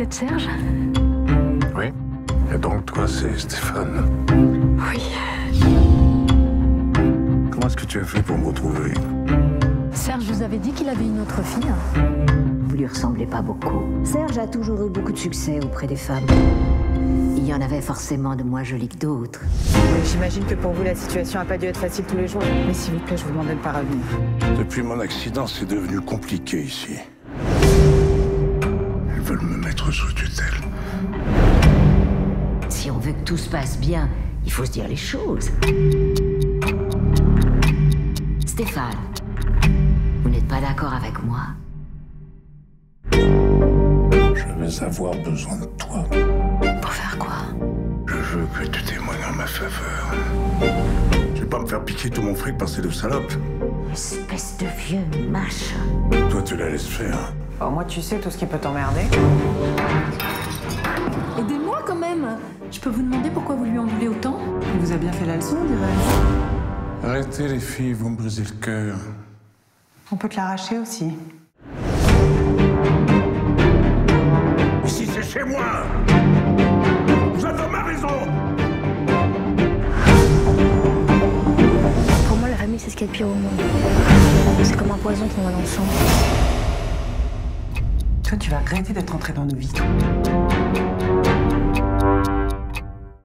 êtes Serge Oui. Et donc, toi, c'est Stéphane. Oui. Comment est-ce que tu as fait pour me retrouver? Serge vous avez dit qu'il avait une autre fille Vous lui ressemblez pas beaucoup. Serge a toujours eu beaucoup de succès auprès des femmes. Il y en avait forcément de moins jolies que d'autres. J'imagine que pour vous, la situation n'a pas dû être facile tous les jours. Mais s'il vous plaît, je vous demande de ne pas revenir. Depuis mon accident, c'est devenu compliqué ici. Veulent me mettre sous tutelle. Si on veut que tout se passe bien, il faut se dire les choses. Stéphane, vous n'êtes pas d'accord avec moi? Je vais avoir besoin de toi. Pour faire quoi? Je veux que tu témoignes en ma faveur. Je vais pas me faire piquer tout mon fric par ces deux salopes? Espèce de vieux machin. Toi, tu la laisses faire. Au moins, tu sais tout ce qui peut t'emmerder. Aidez-moi quand même Je peux vous demander pourquoi vous lui en voulez autant Il vous a bien fait la leçon, dirais-je. Arrêtez, les filles, vous me brisez le cœur. On peut te l'arracher aussi. Ici, c'est chez moi Vous avez ma raison Pour moi, la famille, c'est ce qu'il y a de pire au monde. C'est comme un poison qu'on va dans le sang. Tu vas regretter d'être entré dans nos vies.